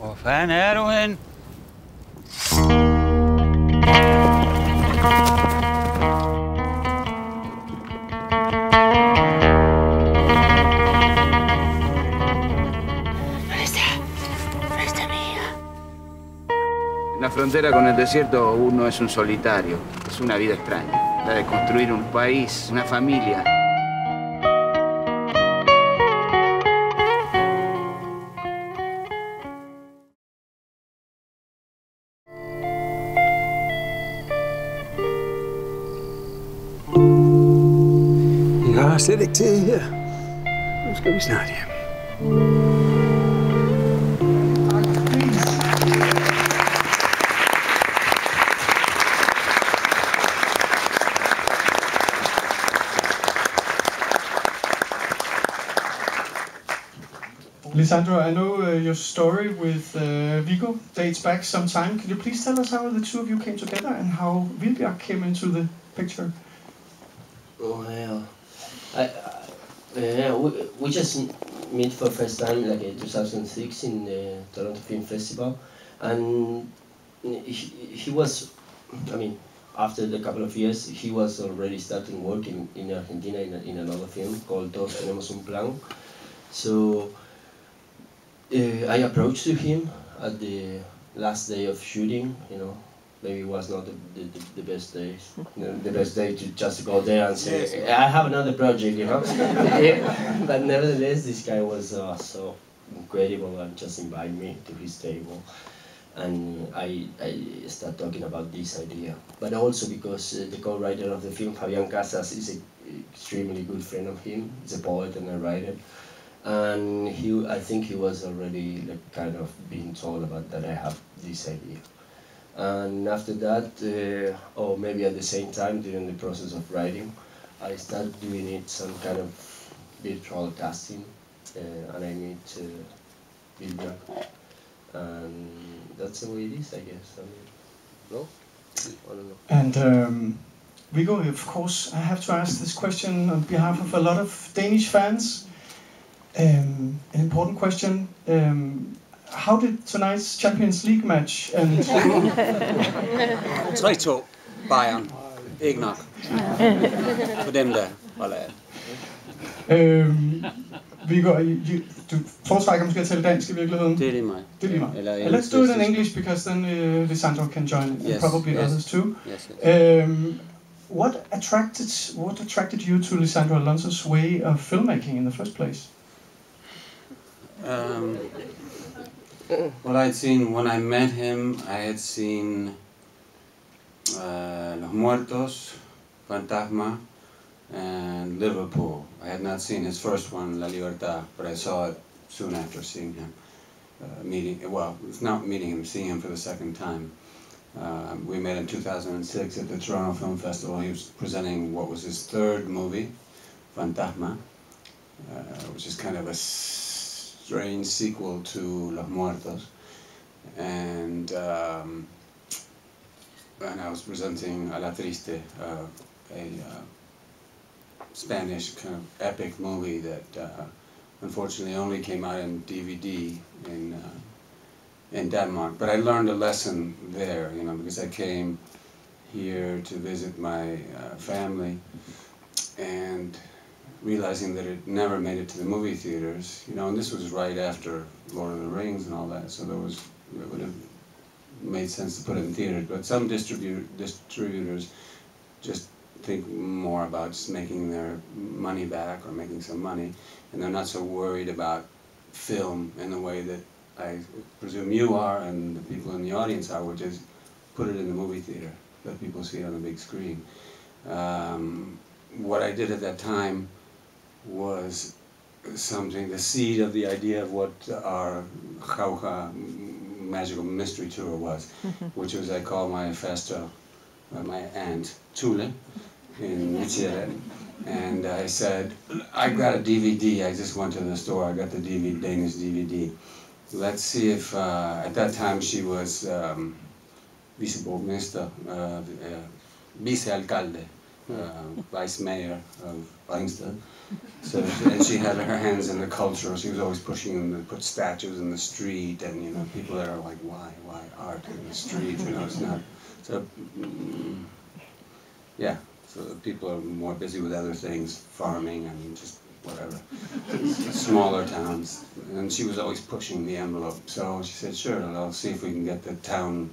Hvor fanden er du hen? En la frontera con el desierto uno es un solitario, es una vida extraña, la de construir un país, una familia. Jeg har slet ikke til her. Nu skal vi snart. Lisandro, I know uh, your story with uh, Viggo dates back some time. Can you please tell us how the two of you came together and how Viilbjørk came into the picture? Well, I, I yeah, we, just met for first time like in 2006 in the Toronto Film Festival, and he, he was, I mean, after a couple of years, he was already starting working in Argentina in, a, in another film called Todos Tenemos un Plan. So uh, I approached to him at the last day of shooting, you know, maybe it was not the, the, the best day, you know, the best day to just go there and say, I have another project, you know. But nevertheless, this guy was uh, so incredible and just invited me to his table. And I, I start talking about this idea. But also because uh, the co-writer of the film, Fabián Casas, is an extremely good friend of him. He's a poet and a writer and he I think he was already like kind of being told about that I have this idea. And after that, uh, or maybe at the same time during the process of writing, I started doing it some kind of virtual casting, uh, and I meet uh, Viilbjørk, and that's the way it is, I guess. I mean, no, I don't know. And um, Viggo, of course, I have to ask this question on behalf of a lot of Danish fans. Um, an important question. Um, how did tonight's Champions League match end? 3-2. Bayern. Ikke nok. For dem der holder jeg. um, Viggo, you, du foretrækker måske at tale dansk i virkeligheden? Det er lige mig. Det er lige meget. Eller Uh, let's do it in English because then uh, Lisandro can join and Yes, probably yes. others too. Yes, yes. Um, what attracted what attracted you to Lisandro Alonso's way of filmmaking in the first place? Um, well, I'd seen when I met him, I had seen uh, Los Muertos, Fantasma, and Liverpool. I had not seen his first one, La Libertad, but I saw it soon after seeing him. Uh, meeting, well, it's not meeting him, seeing him for the second time. Uh, we met in 2006 at the Toronto Film Festival. He was presenting what was his third movie, Fantasma, uh, which is kind of a strange sequel to Los Muertos. And um, and I was presenting Alatriste, uh, a uh, Spanish kind of epic movie that uh, unfortunately only came out in DVD in uh, in Denmark. But I learned a lesson there, you know, because I came here to visit my uh, family and realizing that it never made it to the movie theaters, you know, and this was right after Lord of the Rings and all that, so there was, it would have made sense to put it in theaters, but some distribu- distributors just think more about making their money back or making some money, and they're not so worried about film in the way that I presume you are and the people in the audience are, which is put it in the movie theater, let people see it on the big screen. Um, what I did at that time was something, the seed of the idea of what our Jauja magical mystery tour was, which was I called my festa, uh, my aunt, Chule, in Michigan. And I said, I got a DVD, I just went to the store, I got the DVD, Danish DVD. Let's see if, uh, at that time she was um, viceborgmester, uh, uh, vicealcalde uh, vice mayor of Leinster. So and she had her hands in the culture. She was always pushing them to put statues in the street, and you know people there are like, why, why art in the street? You know, it's not. So mm, yeah, so people are more busy with other things, farming and just whatever, smaller towns. And she was always pushing the envelope. So she said, sure, I'll see if we can get the town.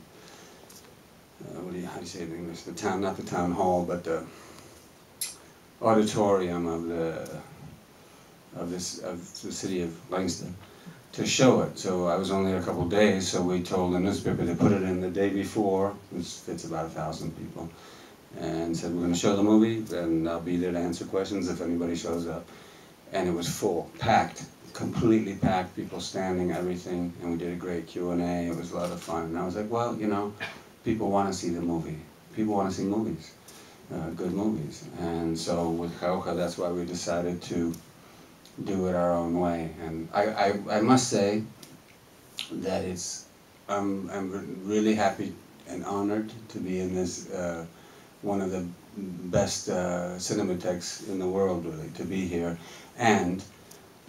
Uh, what do you, how do you say it in English? The town, not the town hall, but the auditorium of the of this of the city of Langston to show it. So I was only a couple days, so we told the newspaper to put it in the day before, which fits about a thousand people, and said we're going to show the movie, and I'll be there to answer questions if anybody shows up. And it was full, packed, completely packed, people standing, everything, and we did a great Q and A. It was a lot of fun, and I was like, well, you know, people want to see the movie. People want to see movies uh, good movies. And so with Jauja, that's why we decided to do it our own way. And I, I, I must say that it's, I'm, I'm really happy and honored to be in this, uh, one of the best uh, cinematheques in the world, really, to be here. And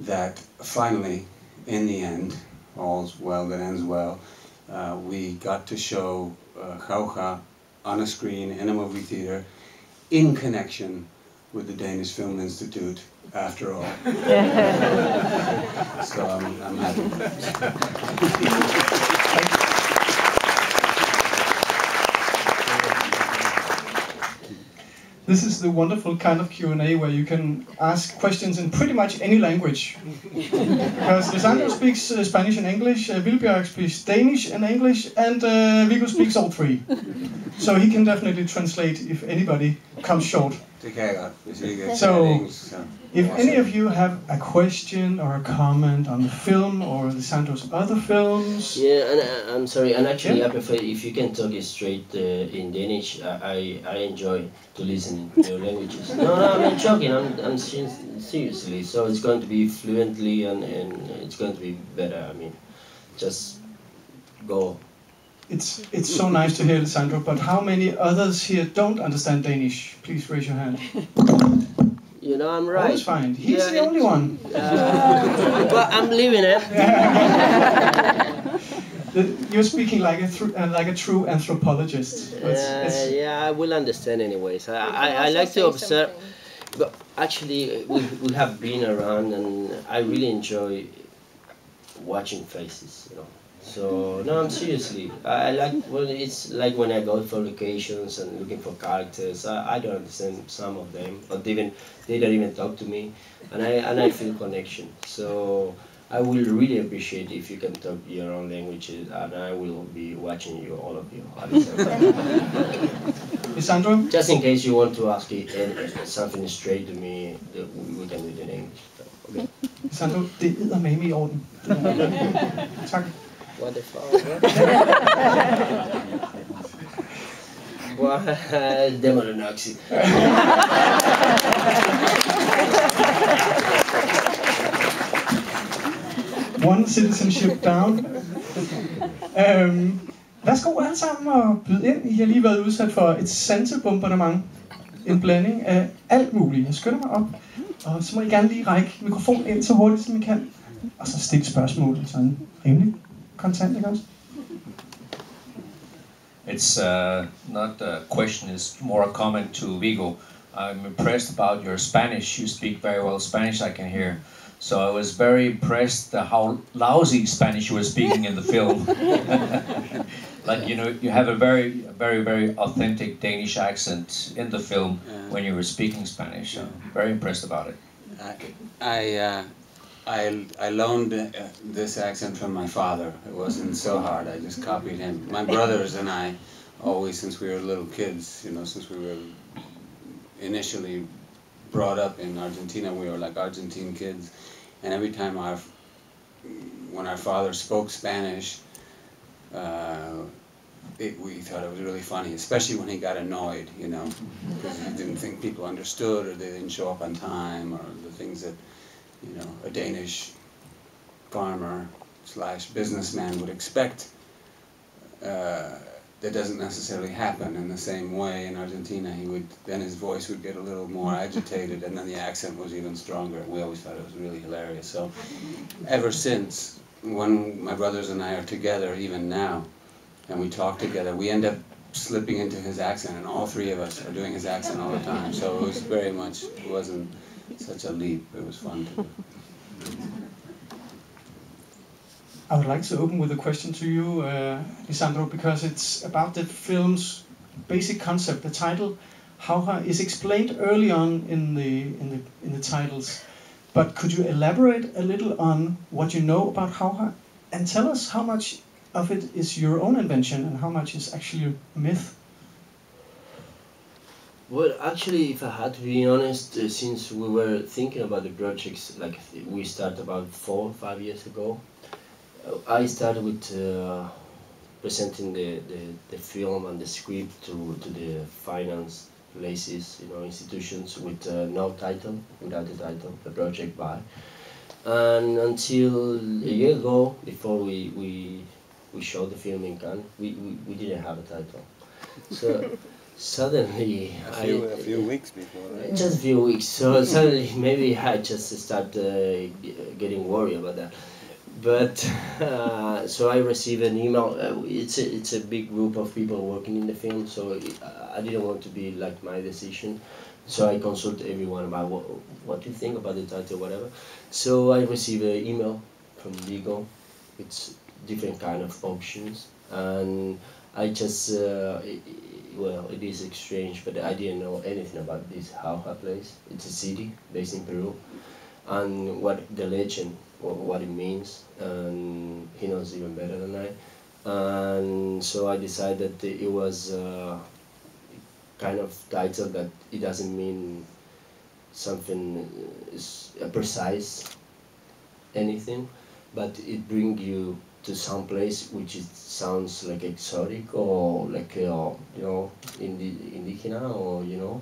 that finally, in the end, all's well that ends well, uh, we got to show uh, Jauja on a screen in a movie theater in connection with the Danish Film Institute, after all. so I'm, I'm happy. This is the wonderful kind of Q&A where you can ask questions in pretty much any language. because Lisandro speaks uh, Spanish and English, uh, Viilbjørk speaks Danish and English, and uh, Viggo speaks all three. So he can definitely translate if anybody comes short. So, if any of you have a question or a comment on the film or the Santos other films. Yeah, and uh, I'm sorry, and actually, yeah. I prefer if you can talk it straight uh, in Danish. I, I enjoy to listen to your languages. No, no, I'm not joking. I'm, I'm seriously. So it's going to be fluently and, and it's going to be better. I mean, just go it's it's so nice to hear, Sandro. But how many others here don't understand Danish? Please raise your hand. You know, I'm right. That's fine. He's yeah, the only one. Uh, but I'm living it. You're speaking like a uh, like a true anthropologist. It's, it's yeah, I will understand anyways. I, I, I like to observe. Something. But actually, we, we have been around, and I really enjoy watching faces. You know, so no, I'm seriously. I, I like well, it's like when I go for locations and looking for characters. I, I don't understand some of them, but even they don't even talk to me, and I and I feel connection. So I will really appreciate if you can talk your own languages, and I will be watching you, all of you. Sandro? Just in case you want to ask it, uh, something straight to me, we can do it in English. Okay. Sandro, det er med i orden. tak. What the fuck? Demon Noxy. One citizenship down. Øhm, værsgo alle sammen og byde ind. I har lige været udsat for et sansebombardement. En blanding af alt muligt. Jeg skynder mig op, og så må I gerne lige række mikrofonen ind så hurtigt som I kan. Og så stille spørgsmål sådan rimelig content, It's uh, not a question, it's more a comment to Viggo. I'm impressed about your Spanish. You speak very well Spanish, I can hear. So I was very impressed how lousy Spanish you were speaking in the film. like you know, you have a very, very, very authentic Danish accent in the film when you were speaking Spanish. So very impressed about it. I, I uh, I, I loaned uh, this accent from my father. It wasn't so hard. I just copied him. My brothers and I, always since we were little kids, you know, since we were initially brought up in Argentina, we were like Argentine kids. And every time our, when our father spoke Spanish, uh, it, we thought it was really funny, especially when he got annoyed, you know, because he didn't think people understood or they didn't show up on time or the things that you know, a Danish farmer slash businessman would expect uh, that doesn't necessarily happen in the same way in Argentina. He would then his voice would get a little more agitated, and then the accent was even stronger. We always thought it was really hilarious. So, ever since when my brothers and I are together, even now, and we talk together, we end up slipping into his accent, and all three of us are doing his accent all the time. So it was very much it wasn't such a leap. It was fun to do. I would like to open with a question to you, uh, Lisandro, because it's about the film's basic concept. The title, Jauja, is explained early on in the in the in the titles, but could you elaborate a little on what you know about Jauja, and tell us how much of it is your own invention and how much is actually a myth? Well, actually, if I had to be honest, uh, since we were thinking about the projects, like we started about four, five years ago, uh, I started with uh, presenting the, the, the film and the script to, to the finance places, you know, institutions with uh, no title, without the title, the project by. And until a year ago, before we, we, we showed the film in Cannes, we, we, we didn't have a title. So suddenly, A few, I, a few weeks before, right? just a few weeks. So suddenly, maybe I just start uh, getting worried about that. But uh, so I received an email. Uh, it's a it's a big group of people working in the film. So I didn't want to be like my decision. So I consult everyone about what what do you think about the title, whatever. So I received an email from Viggo. It's different kind of options, and I just uh, i- i- well, it is strange, but I didn't know anything about this Jauja place. It's a city based in Peru, and what the legend, what, it means, and he knows even better than I. And so I decided it was uh, kind of title that it doesn't mean something is precise anything, but it bring you to some place which it sounds like exotic or like uh, you know indi- indigena or you know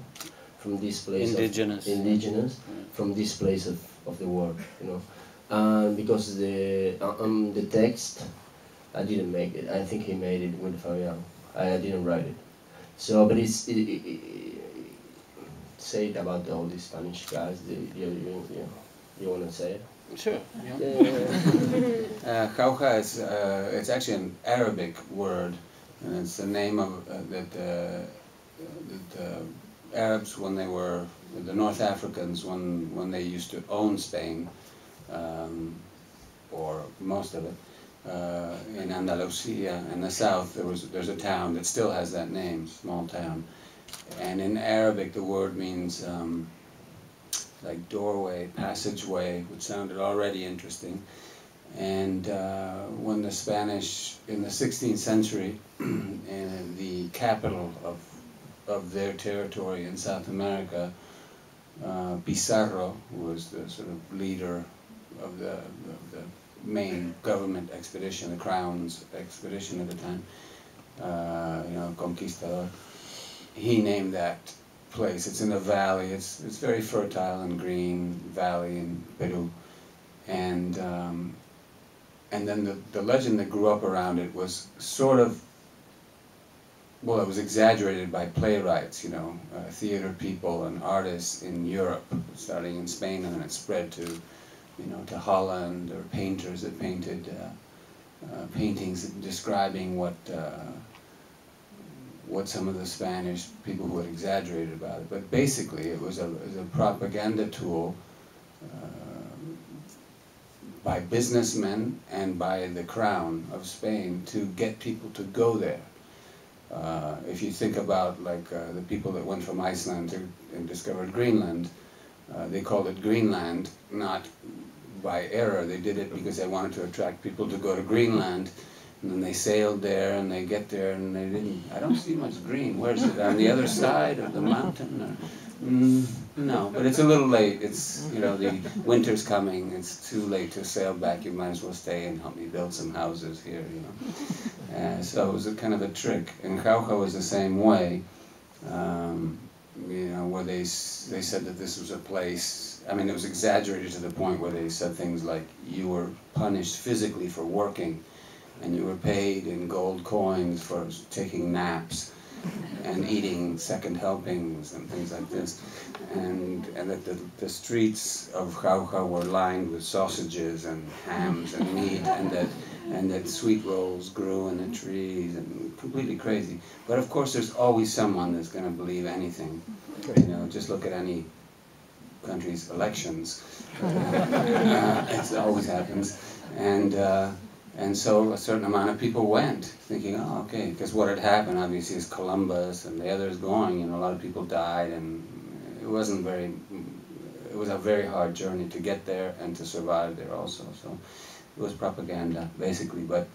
from this place of- Indigenous. indigenous from this place of, of the world you know. And because the uh, um the text I didn't make it. I think he made it with Fabián I, I didn't write it. So but it's it, it, it, say it about all these Spanish guys the, you, you, you, you want to say it Sure. yeah, yeah, yeah. Uh, is uh, it's actually an Arabic word, and it's the name of uh, that uh, that uh, Arabs when they were the North Africans when when they used to own Spain, um, or most of it. Uh, in Andalusia in the south, there was there's a town that still has that name, small town, and in Arabic the word means um, like doorway, passageway, which sounded already interesting. And uh, when the Spanish, in the 16th century, in the capital of, of their territory in South America, uh, Pizarro, who was the sort of leader of the, of the main government expedition, the Crown's expedition at the time, uh, you know, conquistador, he named that place. It's in a valley. It's it's very fertile and green valley in Peru, and um, and then the the legend that grew up around it was sort of well, it was exaggerated by playwrights, you know, uh, theater people and artists in Europe, starting in Spain, and then it spread to, you know, to Holland or painters that painted uh, uh, paintings describing what. What some of the Spanish people who had exaggerated about it. But basically, it was a, it was a propaganda tool uh, by businessmen and by the crown of Spain to get people to go there. Uh, if you think about like uh, the people that went from Iceland to, and discovered Greenland, uh, they called it Greenland, not by error. They did it because they wanted to attract people to go to Greenland and then they sailed there and they get there and they didn't, I don't see much green. Where's it? On the other side of the mountain? Or, mm, no, but it's a little late. It's, you know, the winter's coming. It's too late to sail back. You might as well stay and help me build some houses here, you know. Uh, so it was kind of a trick. And Jauja was the same way. Um, you know, where they, they said that this was a place, I mean, it was exaggerated to the point where they said things like you were punished physically for working and you were paid in gold coins for taking naps and eating second helpings and things like this. And, and that the, the streets of Jauja were lined with sausages and hams and meat and that, and that sweet rolls grew in the trees and completely crazy. But of course there's always someone that's going to believe anything. You know, just look at any country's elections. uh, it always happens. And uh, and so a certain amount of people went, thinking, oh, okay, because what had happened, obviously, is Columbus and the others going, you know, a lot of people died, and it wasn't very, it was a very hard journey to get there and to survive there also. So it was propaganda, basically, but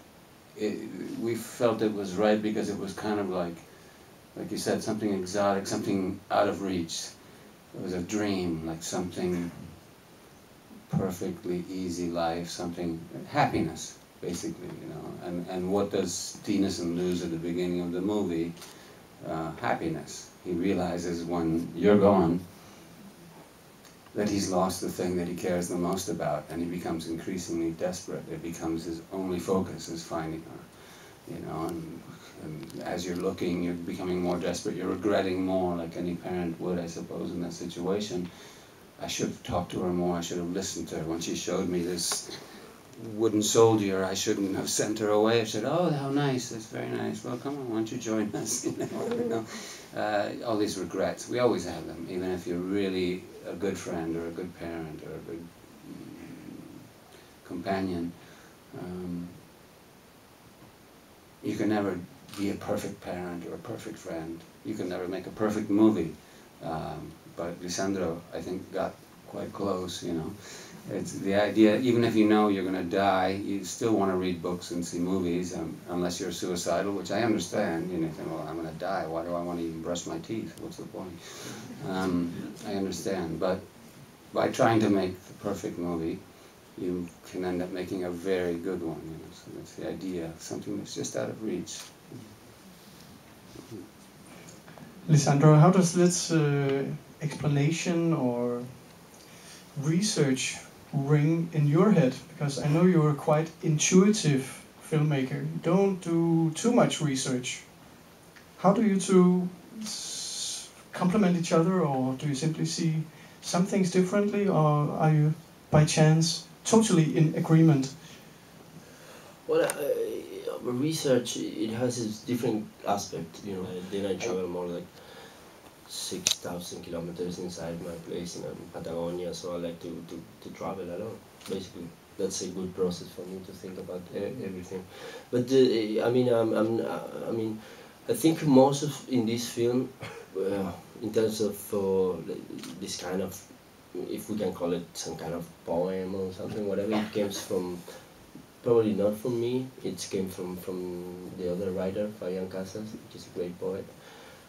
it, we felt it was right because it was kind of like, like you said, something exotic, something out of reach. It was a dream, like something perfectly easy life, something, happiness basically, you know. And, and what does Dinesen lose at the beginning of the movie? Uh, happiness. He realizes when you're gone that he's lost the thing that he cares the most about, and he becomes increasingly desperate. It becomes his only focus is finding her, you know. And, and as you're looking, you're becoming more desperate. You're regretting more, like any parent would, I suppose, in that situation. I should have talked to her more. I should have listened to her when she showed me this wooden soldier, I shouldn't have sent her away. I said, oh, how nice, that's very nice. Well, come on, why don't you join us? you know. Uh, all these regrets, we always have them, even if you're really a good friend or a good parent or a good mm, companion. Um, you can never be a perfect parent or a perfect friend. You can never make a perfect movie. Um, but Lisandro, I think, got quite close, you know. It's the idea, even if you know you're going to die, you still want to read books and see movies, um, unless you're suicidal, which I understand. You know, well, I'm going to die. Why do I want to even brush my teeth? What's the point? Um, I understand. But by trying to make the perfect movie, you can end up making a very good one. You know? So that's the idea, something that's just out of reach. Lisandro, how does this uh, explanation or research ring in your head? Because I know you're a quite intuitive filmmaker. You don't do too much research. How do you two complement each other, or do you simply see some things differently, or are you, by chance, totally in agreement? Well, uh, research it has its different aspect. You know, then I travel more like 6,000 kilometers inside my place in Patagonia, so I like to, to, to travel alone. Basically, that's a good process for me to think about everything. But uh, I mean, I'm, I'm, I mean, I think most of in this film, uh, in terms of uh, this kind of, if we can call it some kind of poem or something, whatever, it comes from probably not from me. It came from from the other writer, Fabián Casas, which is a great poet.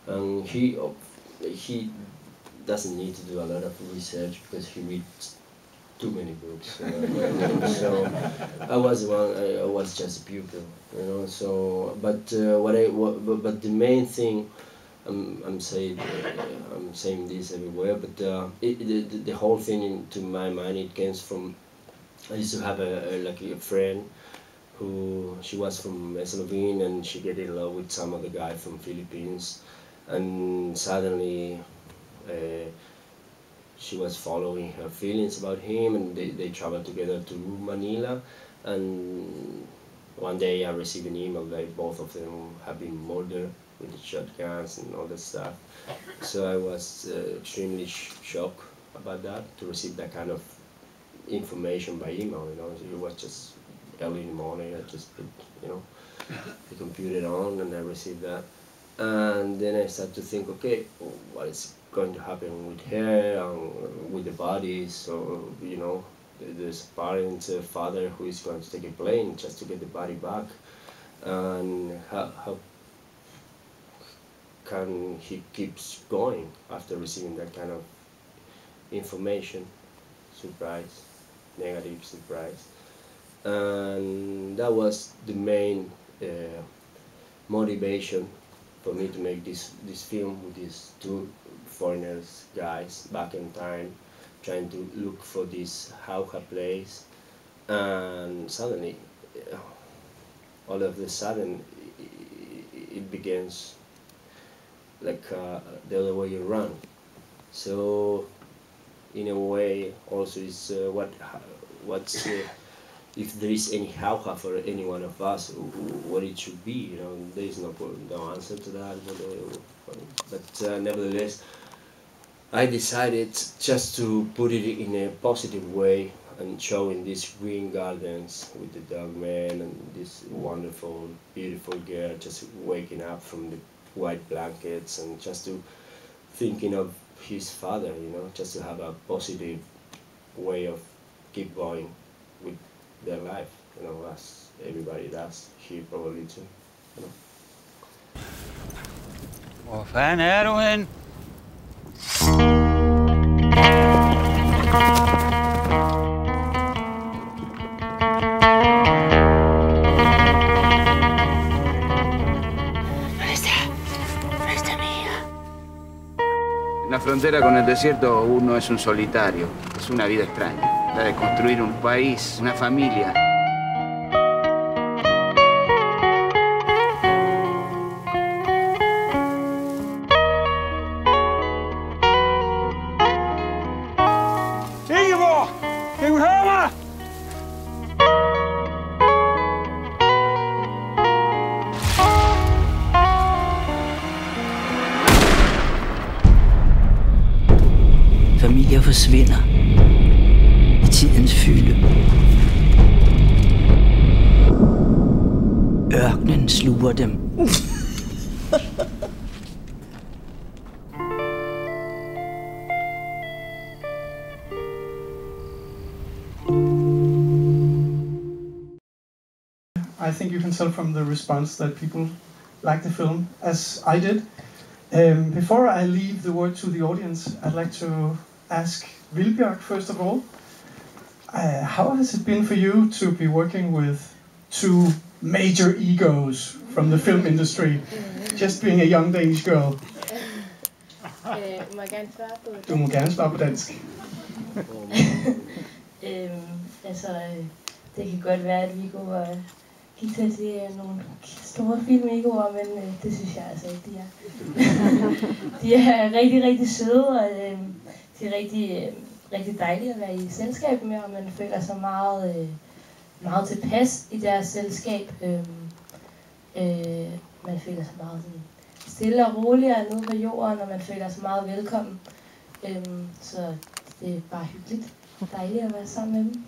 And he he doesn't need to do a lot of research because he reads too many books. Uh, so I was one. I, was just a pupil, you know. So, but uh, what I what, but the main thing. I'm, I'm saying uh, I'm saying this everywhere, but uh, it, the, the whole thing, in, to my mind, it comes from. I used to have a, a like a friend, who she was from Slovenia and she get in love with some other guy from Philippines, and suddenly uh, she was following her feelings about him and they, they traveled together to Manila and one day I received an email that both of them have been murdered with shotguns and all that stuff. So I was uh, extremely sh shocked about that, to receive that kind of information by email, you know. It was just early in the morning, I just put, you know, the computer on and I received that and then I start to think, okay, what is going to happen with her and with the body? So you know, a parent, a father who is going to take a plane just to get the body back, and how, how can he keeps going after receiving that kind of information? Surprise, negative surprise, and that was the main uh, motivation for me to make this this film with these two foreigners guys back in time trying to look for this Jauja place and suddenly all of a sudden it, begins like uh, the other way around. So in a way, also is uh, what what's uh, if there is any how for any one of us, what it should be. You know, there is no no answer to that. But, but uh, nevertheless, I decided just to put it in a positive way and showing these green gardens with the dog man and this wonderful, beautiful girl just waking up from the white blankets and just to thinking of his father, you know, just to have a positive way of keep going with their life, you know, as everybody does here probably too. You know. Hvor fanden er du hen? la frontera con el desierto uno es un solitario, es una vida extraña, la de construir un país, una familia. forsvinder I think you can tell from the response that people like the film, as I did. Um, before I leave the word to the audience, I'd like to ask Viilbjørk, first of all, uh, how has it been for you to be working with two major egos from the film industry, just being a young Danish girl? Du må gerne svare på dansk. øhm, altså, det kan godt være, at Viggo og til at se nogle store film i går, men øh, det synes jeg altså ikke, de er. de er rigtig, rigtig søde, og øh, det er rigtig, øh, rigtig dejligt at være i selskab med, og man føler sig meget, øh, meget tilpas i deres selskab. Øh, øh, man føler sig meget sådan, stille og roligere nede på jorden, og man føler sig meget velkommen. Øh, så det er bare hyggeligt. Dejligt at være sammen med dem.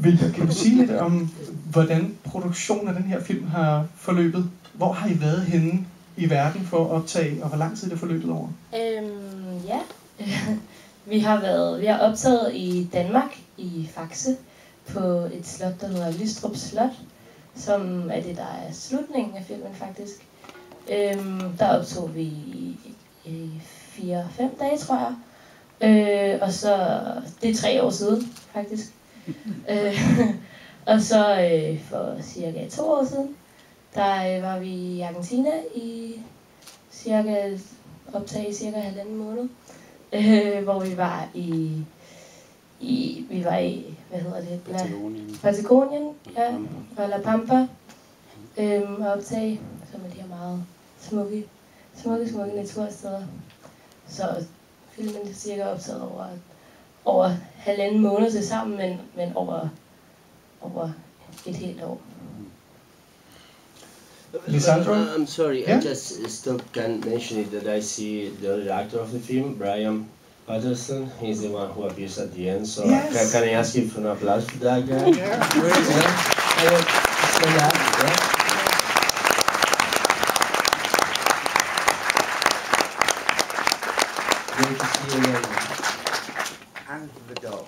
Vil, kan du sige lidt om, hvordan produktionen af den her film har forløbet? Hvor har I været henne i verden for at optage, og hvor lang tid det forløbet over? Øhm, ja, vi har været, vi har optaget i Danmark, i Faxe, på et slot, der hedder Lystrup Slot, som er det, der er slutningen af filmen faktisk. Øhm, der optog vi i, i 4-5 dage, tror jeg. Øh, og så, det er tre år siden, faktisk. øh, og så øh, for cirka to år siden, der øh, var vi i Argentina i cirka optag i cirka halvanden måned, øh, hvor vi var i, i vi var i, hvad hedder det? Patagonien. Patagonien, ja, og La Pampa, øh, og optag, som er de her meget smukke, smukke, smukke natursteder. Så filmen er cirka optaget over, over halvanden måned til sammen, men, men over, over et helt år. Lisandro? Uh, I'm sorry, Yeah? I just stopped can mention it that I see the other actor of the film, Brian Patterson. He's the one who appears at the end. So Yes. can, can I ask you for an applause for that guy? Yeah. I will say that, yeah. Great to see you again. And the dog.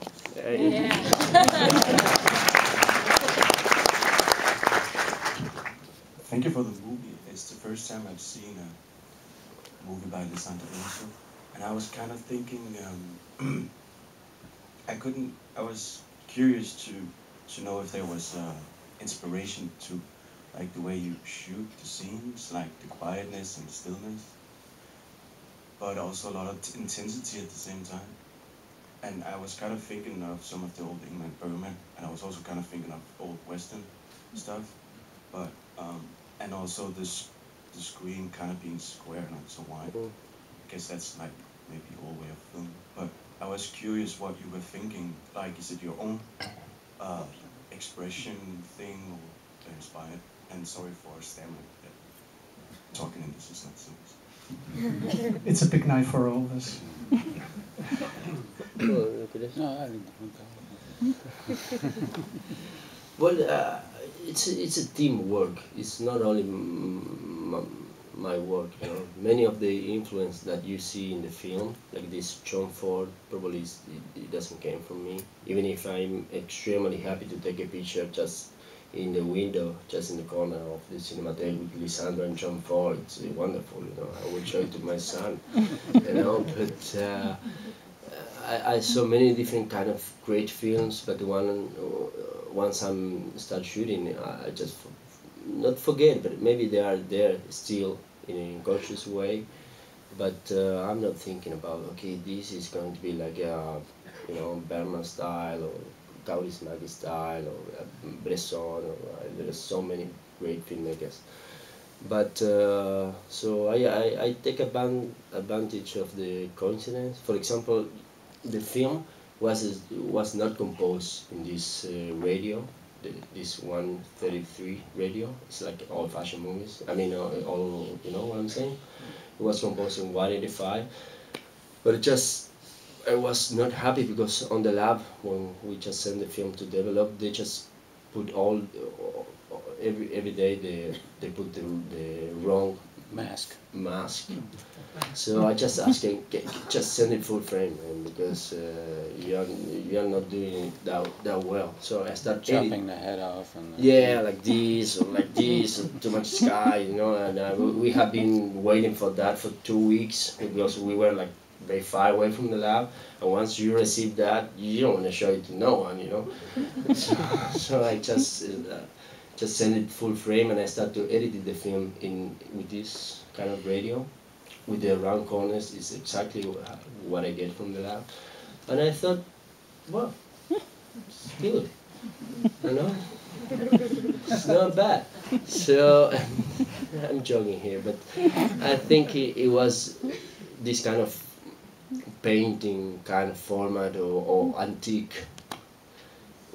Thank you for the movie. It's the I've seen a movie by Lisandro Alonso, and I was kind of thinking, um, I couldn't. I was curious to to know if there was uh, inspiration to, like the way you shoot the scenes, like the quietness and the stillness, but also a lot of intensity at the same time. And I was kind of thinking of some of the old Ingmar Bergman, and I was also kind of thinking of old Western stuff, but um, and also this the screen kind of being square, not so wide. Mm. I guess that's like maybe old way of film. But I was curious what you were thinking. Like, is it your own uh, expression thing or inspired? And sorry for stammering. but Talking in this is not so easy. It's a big night for all of us. Well, look at this. No, dale, Well, uh, it's a, it's a teamwork. It's not only my work. You know, many of the influence that you see in the film, like this John Ford, probably is, it, it doesn't came from me. Even if I'm extremely happy to take a picture just in the window, just in the corner of the cinema, Cinematheque with Lisandro and John Ford, it's uh, wonderful. You know, I would show it to my son. You know, but. Uh, I, I saw many different kind of great films, but the one uh, once I'm start shooting, I, just not forget, but maybe they are there still in a conscious way. But uh, I'm not thinking about okay, this is going to be like a you know Bergman style or Kaurismäki style or uh, Bresson. Or, uh, there are so many great filmmakers. But uh, so I, I, I take advan- advantage of the coincidence. For example, the film was was not composed in this uh, ratio, the, this 133 ratio. It's like old-fashioned movies. I mean, uh, all you know what I'm saying. It was composed in 185, but it just I was not happy because on the lab when we just sent the film to develop, they just put all every every day they they put the the wrong mask. mask. So I just asked him, "Get- just send it full frame, man, because uh, you are you are not doing it that that well. So I start Chopping the head off and the- yeah, like this or like this, or too much sky, you know. And uh, we we have been waiting for that for two weeks because we were like very far away from the lab. And once you receive that, you don't want to show it to no one, you know. so, so I just uh, just send it full frame, and I start to edit the film in with this kind of ratio, with the round corners. Is exactly what I get from the lab, and I thought, well, it's good, you know. It's not bad. So I'm joking here, but I think it, it was this kind of painting kind of format or, or antique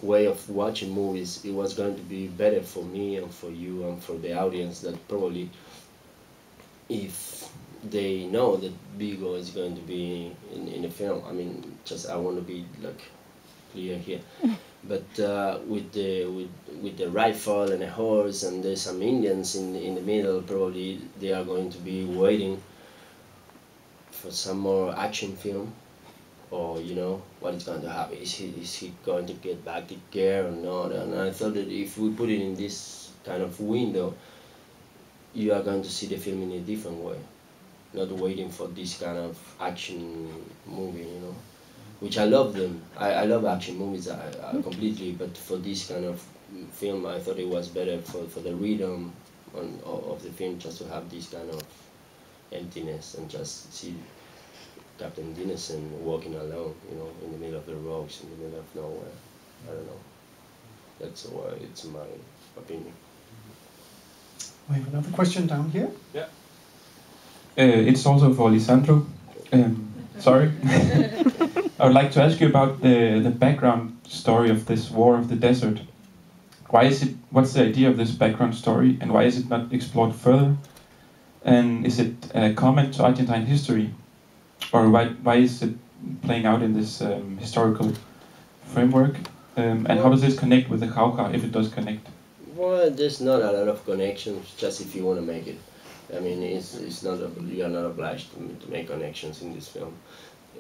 way of watching movies. It was going to be better for me and for you and for the audience that probably if they know that Viggo is going to be in, in the film. I mean, just I want to be like clear here. But uh, with the with with the rifle and a horse and there's some Indians in in the middle, probably they are going to be waiting for some more action film, or you know what is going to happen? Is he is he going to get back to gear or not? And I thought that if we put it in this kind of window, you are going to see the film in a different way, not waiting for this kind of action movie, you know which I love them. I, I love action movies I, I mm. completely, but for this kind of film, I thought it was better for, for the rhythm on, of the film just to have this kind of emptiness and just see Captain Dinesen walking alone, you know, in the middle of the rocks, in the middle of nowhere. I don't know. That's why it's my opinion. We have another question down here. Uh, it's also for Lisandro. Um, sorry. I would like to ask you about the, the background story of this War of the Desert. Why is it? What's the idea of this background story, and why is it not explored further? And is it a comment to Argentine history, or why why is it playing out in this um, historical framework? Um, and how does this connect with the Jauja, if it does connect? Well, there's not a lot of connections, just if you want to make it. I mean, it's, it's not a, you are not obliged to, make connections in this film.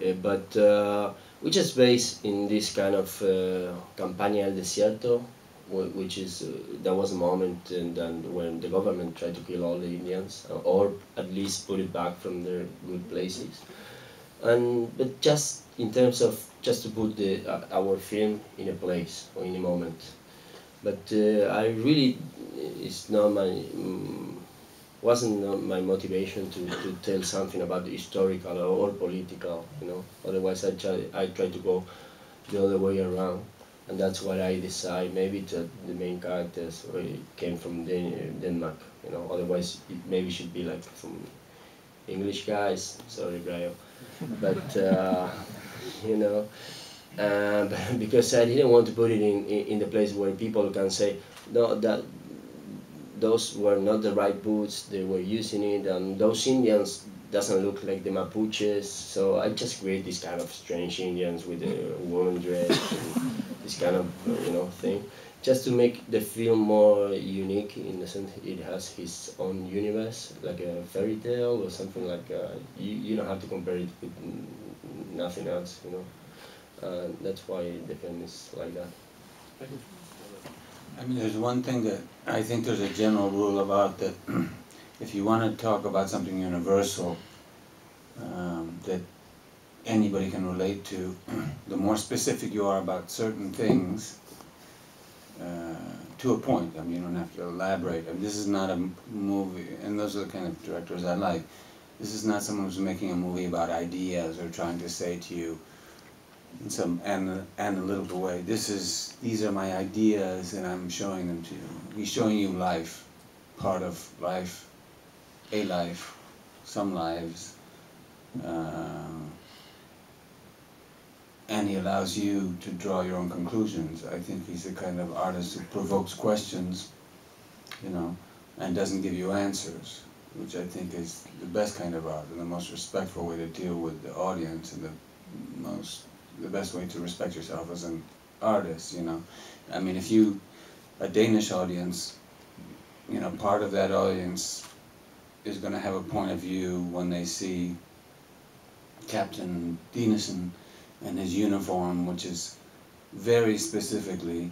Uh, but uh, we just based in this kind of uh, Campaña del Desierto, which is uh, there was a moment and then when the government tried to kill all the Indians, uh, or at least put it back from their good places. And but just in terms of just to put the uh, our film in a place or in a moment. But uh, I really it's not my mm, wasn't my motivation to, to tell something about the historical or, or political, you know. Otherwise, I try I try to go the other way around. And that's what I decide. Maybe to, the main characters came from Den Denmark, you know. Otherwise, it maybe should be like from English guys. Sorry, Brian, but uh, you know, uh, because I didn't want to put it in, in in the place where people can say no that those were not the right boots. They were using it, and those Indians doesn't look like the Mapuches. So I just create this kind of strange Indians with a woman dress, and this kind of you know thing, just to make the film more unique in the sense it has his own universe, like a fairy tale or something like. Uh, you you don't have to compare it with nothing else, you know. Uh, that's why the film is like that. I mean, there's one thing that I think there's a general rule about that if you want to talk about something universal um, that anybody can relate to, the more specific you are about certain things, uh, to a point. I mean, you don't have to elaborate. I mean, this is not a movie, and those are the kind of directors I like. This is not someone who's making a movie about ideas or trying to say to you in some an analytical way, this is, these are my ideas and I'm showing them to you. He's showing you life, part of life, a life, some lives, uh, and he allows you to draw your own conclusions. I think he's the kind of artist who provokes questions, you know, and doesn't give you answers, which I think is the best kind of art and the most respectful way to deal with the audience and the most, the best way to respect yourself as an artist, you know. I mean, if you, a Danish audience, you know, part of that audience is going to have a point of view when they see Captain Dinesen and his uniform, which is very specifically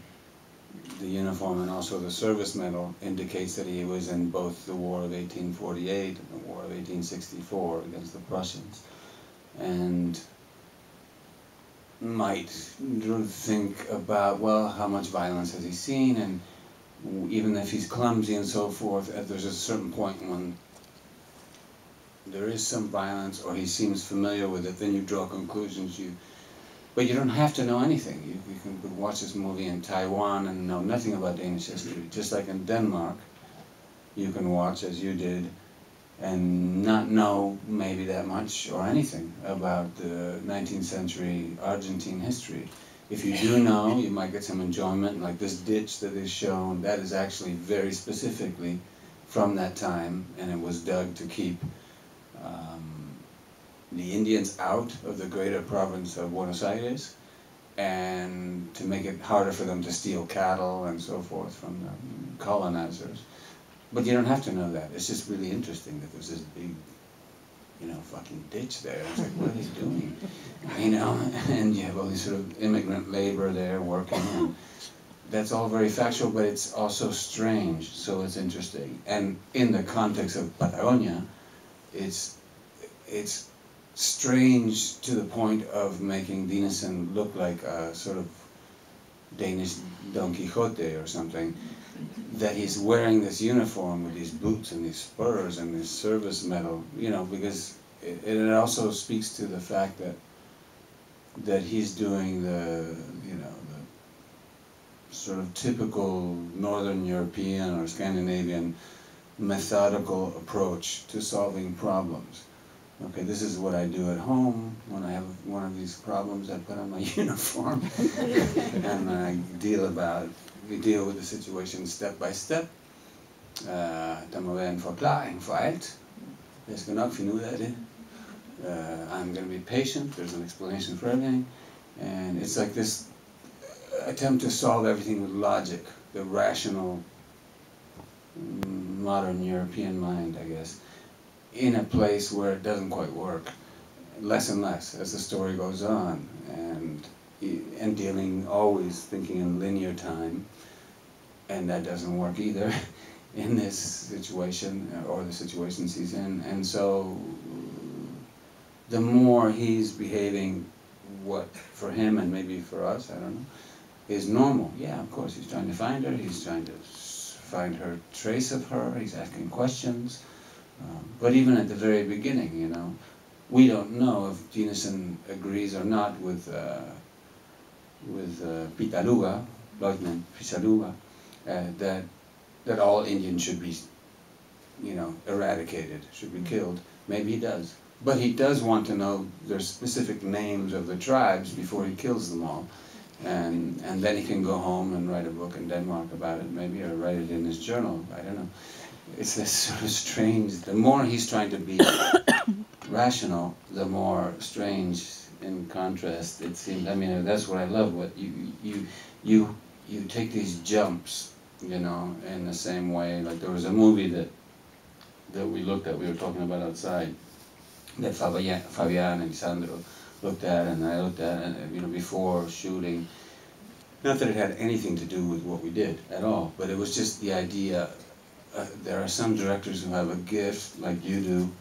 the uniform and also the service medal indicates that he was in both the War of 1848 and the War of 1864 against the Prussians. And might think about, well, how much violence has he seen, and even if he's clumsy and so forth, there's a certain point when there is some violence or he seems familiar with it, then you draw conclusions. You, But you don't have to know anything. You, you can watch this movie in Taiwan and know nothing about Danish history. Just like in Denmark, you can watch, as you did, and not know maybe that much or anything about the 19th century Argentine history. If you do know, you might get some enjoyment, like this ditch that is shown, that is actually very specifically from that time, and it was dug to keep um, the Indians out of the greater province of Buenos Aires and to make it harder for them to steal cattle and so forth from the colonizers. But you don't have to know that. It's just really interesting that there's this big, you know, fucking ditch there. It's like, what are they doing? You know, and you have all these sort of immigrant labor there working. And that's all very factual, but it's also strange, so it's interesting. And in the context of Patagonia, it's it's strange to the point of making Dinesen look like a sort of Danish Don Quixote or something, that he's wearing this uniform with these boots and these spurs and this service medal, you know, because it, it also speaks to the fact that that he's doing the, you know, the sort of typical Northern European or Scandinavian methodical approach to solving problems. Okay, this is what I do at home when I have one of these problems. I put on my uniform and I deal about we deal with the situation step by step. Uh, der må være en forklaring for alt. Jeg skal nok finde ud af det. Uh, I'm going to be patient. There's an explanation for everything, and it's like this attempt to solve everything with logic, the rational modern European mind, I guess, in a place where it doesn't quite work, less and less as the story goes on, and and dealing always thinking in linear time, and that doesn't work either in this situation uh, or the situations he's in, and so the more he's behaving what for him and maybe for us, I don't know, is normal. Yeah, of course, he's trying to find her, he's trying to find her trace of her. He's asking questions. Um, but even at the very beginning, you know, we don't know if Dinesen agrees or not with uh, with uh, Pitaluga, Lieutenant Pitaluga, uh, that that all Indians should be, you know, eradicated, should be killed. Maybe he does, but he does want to know their specific names of the tribes before he kills them all, and and then he can go home and write a book in Denmark about it, maybe, or write it in his journal. I don't know. It's this sort of strange. The more he's trying to be rational, the more strange in contrast it seems. I mean, that's what I love. What you you you you take these jumps, you know, in the same way. Like there was a movie that that we looked at. We were talking about outside that Fabian, Fabian and Sandro looked at, and I looked at, and you know, before shooting. Not that it had anything to do with what we did at all, but it was just the idea. Uh, there are some directors who have a gift, like you do,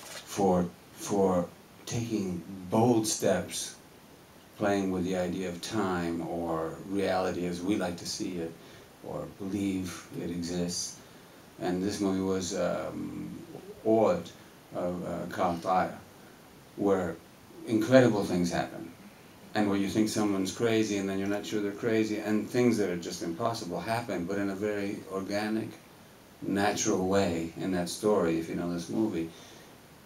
for for taking bold steps, playing with the idea of time or reality as we like to see it, or believe it exists. And this movie was um, Ordet of uh, Carl Dreyer, where incredible things happen and where you think someone's crazy and then you're not sure they're crazy and things that are just impossible happen but in a very organic natural way in that story if you know this movie.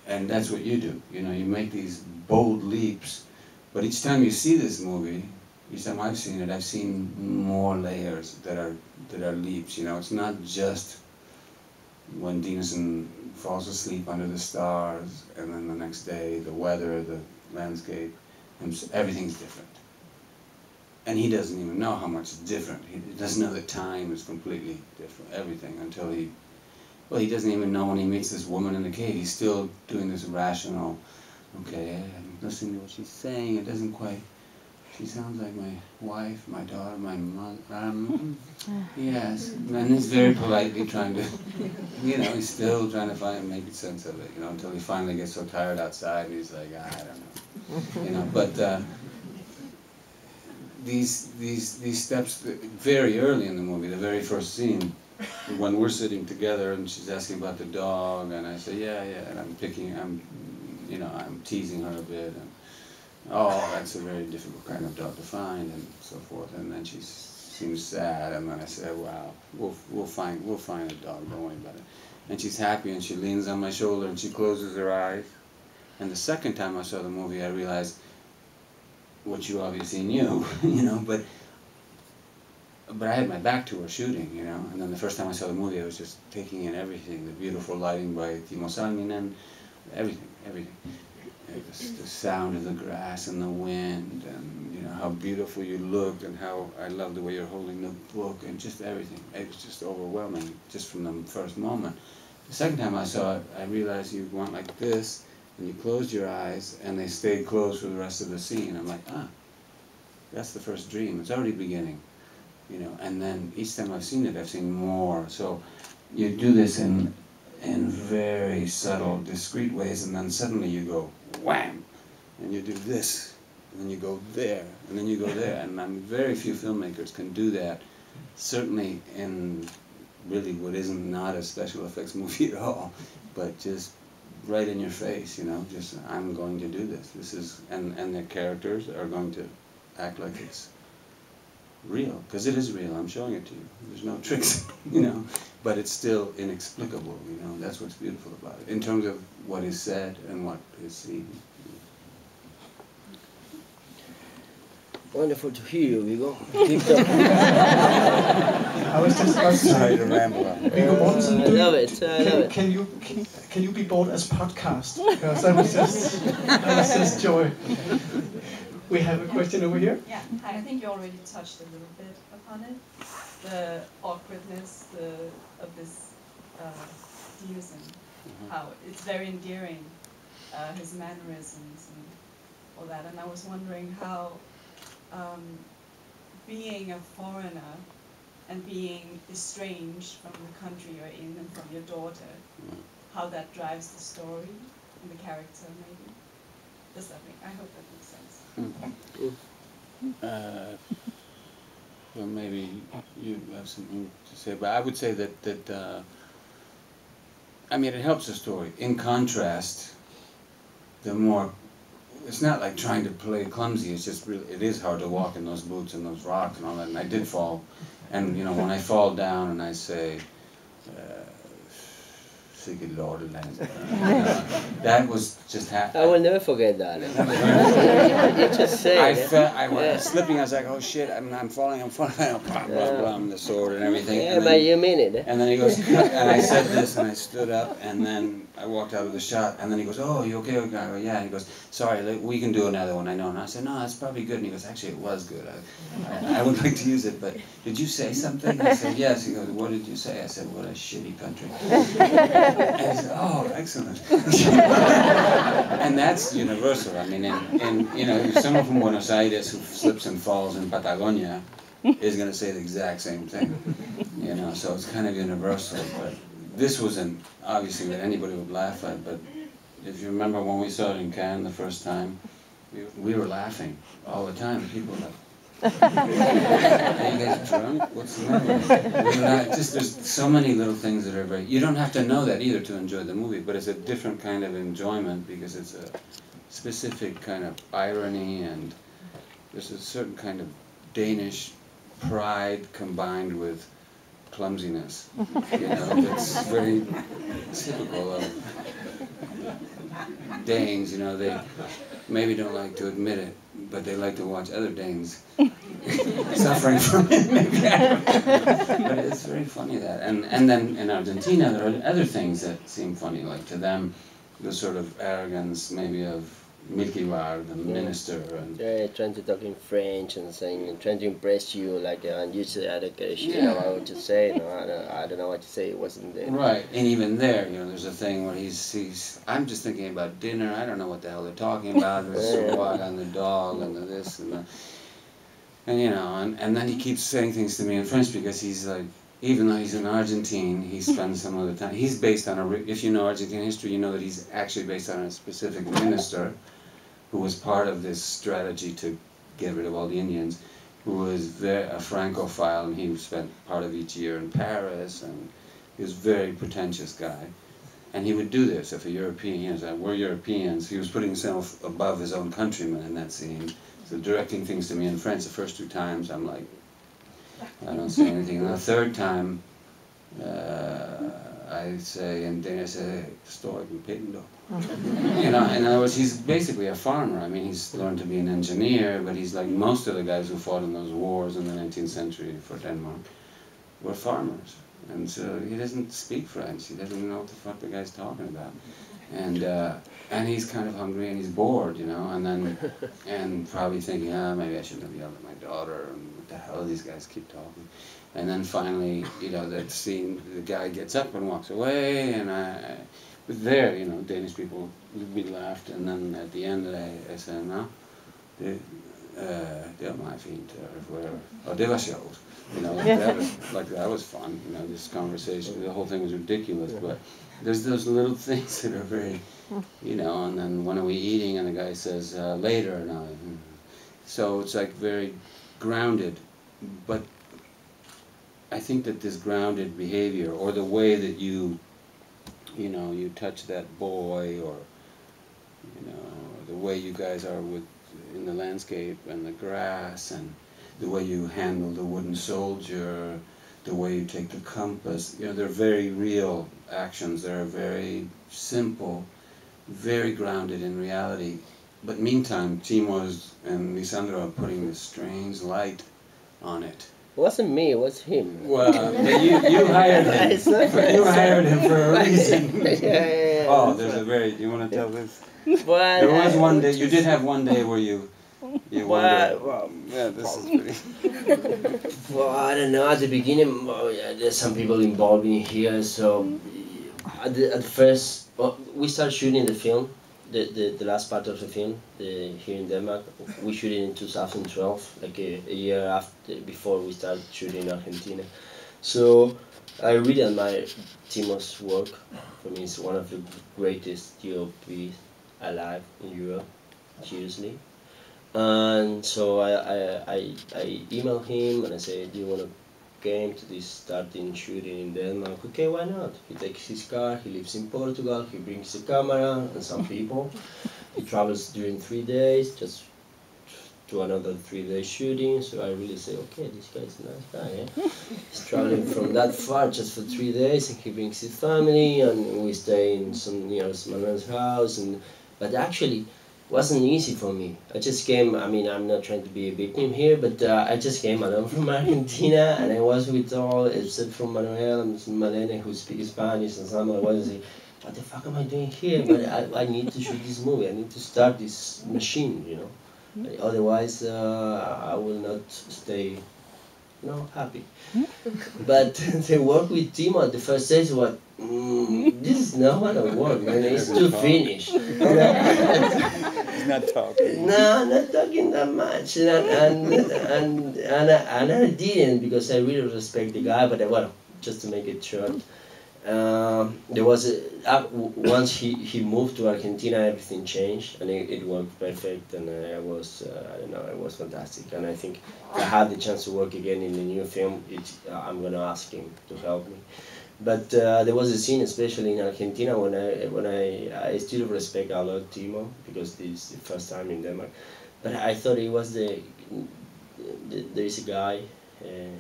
And that's what you do. You know you make these bold leaps. But each time you see this movie each time I've seen it I've seen more layers that are that are leaps you know. It's not just when Dinesen falls asleep under the stars and then the next day the weather the landscape and everything's different. And he doesn't even know how much it's different. He doesn't know that time is completely different, everything, until he, well, he doesn't even know when he meets this woman in the cave. He's still doing this rational, okay, I'm listening to what she's saying. It doesn't quite, she sounds like my wife, my daughter, my mother. Um, yes. And he's very politely trying to, you know, he's still trying to find, make sense of it, you know, until he finally gets so tired outside and he's like, I don't know you know. But uh, these these these steps very early in the movie, the very first scene, when we're sitting together and she's asking about the dog, and I say, yeah, yeah, and I'm picking, I'm, you know, I'm teasing her a bit, and oh, that's a very difficult kind of dog to find, and so forth, and then she seems sad, and then I say, wow, we'll we'll find we'll find a dog, don't worry about it, and she's happy, and she leans on my shoulder, and she closes her eyes. And the second time I saw the movie, I realized what you obviously knew, you know, but but I had my back to her shooting, you know. And then the first time I saw the movie, I was just taking in everything, the beautiful lighting by Timo Salminen, everything, everything. The, the sound of the grass and the wind and, you know, how beautiful you looked and how I love the way you're holding the book and just everything. It was just overwhelming just from the first moment. The second time I saw it, I realized you went like this and you closed your eyes and they stayed closed for the rest of the scene. I'm like, ah, that's the first dream. It's already beginning, you know. And then each time I've seen it, I've seen more. So you do this in in very subtle, discreet ways, and then suddenly you go wham, and you do this, and then you go there, and then you go there. And I'm, very few filmmakers can do that. Certainly in really what isn't not a special effects movie at all, but just right in your face, you know, just I'm going to do this. This is and and the characters are going to act like it's real because it is real. I'm showing it to you. There's no tricks, you know, but it's still inexplicable. You know, that's what's beautiful about it in terms of what is said and what is seen. Wonderful to hear you, Viggo. I was just asking. Sorry to ramble on. Viggo Mortensen, I love it. I can, love it. can you can, can you be bought as podcast? Because I was just I was just joy. We have a question over here. Yeah. I think you already touched a little bit upon it. The awkwardness the, of this uh, Dinesen, how it's very endearing, uh, his mannerisms and all that. And I was wondering how um, being a foreigner and being estranged from the country you're in and from your daughter, how that drives the story and the character maybe. Does that make, I hope that makes sense. Uh, well, maybe you have something to say, but I would say that that uh, I mean it helps the story. In contrast, the more it's not like trying to play clumsy. It's just really, it is hard to walk in those boots and those rocks and all that. And I did fall, and you know when I fall down and I say, uh, "Sikke lorteland," uh, that was just happening. I will never forget that. you just say I felt I was Yeah. slipping. I was like, "Oh shit! I'm, I'm falling! I'm falling!" blah blah blah, and the sword and everything. Yeah, and but then, you mean it. eh? and then he goes, and I said this, and I stood up, and then I walked out of the shot, and then he goes, "Oh, you okay?" okay? I go, "Yeah." He goes, "Sorry, we can do another one. I know." And I said, "No, that's probably good." And he goes, "Actually, it was good. I, I, I would like to use it, but did you say something?" I said, "Yes." He goes, "What did you say?" I said, "What a shitty country." and he said, "Oh, excellent." and that's universal. I mean, in, in you know, someone from Buenos Aires who slips and falls in Patagonia is going to say the exact same thing. You know, so it's kind of universal. But this wasn't obviously that anybody would laugh at. But if you remember when we saw it in Cannes the first time, we, we were laughing all the time. People were like. Are you guys drunk? What's the matter? Not- just there's so many little things that are very. You don't have to know that either to enjoy the movie, but it's a different kind of enjoyment because it's a specific kind of irony and there's a certain kind of Danish pride combined with clumsiness. You know, that's very typical of Danes. You know, they maybe don't like to admit it, but they like to watch other Danes suffering from it. Maybe I don't know. but it's very funny that. And and then in Argentina, there are other things that seem funny, like to them, the sort of arrogance maybe of Milky Bar, the minister, and Yeah, trying to talk in French and saying, trying to impress you, like, uh, and you say, I don't care Yeah. about what you say, no, I don't, I don't know what to say, it wasn't there. Right, and even there, you know, there's a thing where he's he's. I'm just thinking about dinner. I don't know what the hell they're talking about. There's Yeah. the on the dog and the this and the. And you know, and, and then he keeps saying things to me in French because he's like, even though he's an Argentine, he spends some of the time. He's based on a. If you know Argentine history, you know that he's actually based on a specific minister, who was part of this strategy to get rid of all the Indians, who was very, a Francophile, and he spent part of each year in Paris, and he was a very pretentious guy. And he would do this if a European, was like, we're Europeans, he was putting himself above his own countrymen in that scene. So directing things to me in French the first two times, I'm like, I don't say anything. And the third time, uh, I say in Danish, I say, "Står ikke pindo." You know, in other words, he's basically a farmer. I mean, he's learned to be an engineer, but he's like most of the guys who fought in those wars in the 19th century for Denmark were farmers. And so he doesn't speak French. He doesn't know what the fuck the guy's talking about. And uh, and he's kind of hungry and he's bored, you know. And then and probably thinking, ah, maybe I shouldn't have yelled at my daughter. And what the hell, these guys keep talking. And then finally, you know, that scene, the guy gets up and walks away, and I, Was there, you know, Danish people, we laughed, and then at the end I, I said, no, det, uh, det var meget fint, or whatever. Og det var sjovt. You know, like that was, like that was fun, you know, this conversation, the whole thing was ridiculous, but there's those little things that are very, you know, and then when are we eating, and the guy says, uh, later, and I, so it's like very grounded, but I think that this grounded behavior, or the way that you, you know, you touch that boy, or you know, the way you guys are with in the landscape and the grass, and the way you handle the wooden soldier, the way you take the compass. You know, they're very real actions. They're very simple, very grounded in reality. But meantime, Timos and Lisandro are putting this strange light on it. It wasn't me, it was him. Well, but you, you hired him. You hired him for a reason. yeah, yeah, yeah. Oh, there's a very. Do you want to tell this? Well, There was one day. You did have one day where you. You Well, wondered, yeah, this is pretty. Well, I don't know. At the beginning, well, yeah, there's some people involved in here. So at the, at first, well, we started shooting the film, the, the, the last part of the film, the, here in Denmark. We shot it in 2012, like a, a year after before we started shooting in Argentina. So I really admire Timo's work. For me, it's one of the greatest DOPs alive in Europe. Seriously. And so I, I, I, I him and I said, do you want to came to this starting shooting in Denmark? Okay, why not? He takes his car, he lives in Portugal, he brings a camera and some people. he travels during three days, just to another three day shooting. So I really say, okay, this guy's a nice guy. Yeah? He's traveling from that far just for three days, and he brings his family, and we stay in some near Manuel's house. And but actually, wasn't easy for me. I just came. I mean, I'm not trying to be a victim here, but uh, I just came alone from Argentina, and I was with all except from Manuel and Malene who speak Spanish, and some others. What the fuck am I doing here? But I, I need to shoot this movie. I need to start this machine, you know. Otherwise, uh, I will not stay, you know, happy. but the work with Timo at the first stage was, mm, this is not what I want, man. It's too finished. He's not talking. No, not talking that much, and and and I, and I didn't because I really respect the guy. But I, well, just to make it short, um, there was a, uh, once he, he moved to Argentina, everything changed and it, it worked perfect. And uh, I was uh, I don't know, it was fantastic. And I think if I had the chance to work again in the new film, it, uh, I'm gonna ask him to help me. But uh, there was a scene, especially in Argentina, when I when I I still respect a lot Timo because this is the first time in Denmark. But I thought it was the, the there is a guy. Uh,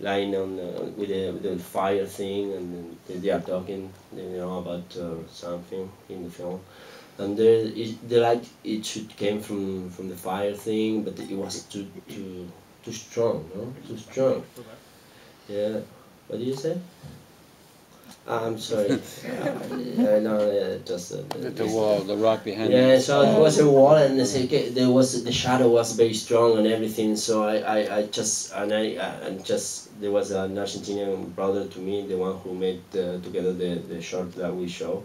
lying on uh, with, the, with the fire thing, and they are talking, you know, about uh, something in the film. And there, it, the light it should came from from the fire thing, but it was too too too strong, no, too strong. Yeah. What did you say? I'm sorry. uh, no, yeah, just uh, the, the wall, the rock behind. Yeah, so it was a wall, and there was the shadow was very strong and everything. So I, I, I just and I and just there was an Argentinian brother to me, the one who made uh, together the, the short that we show,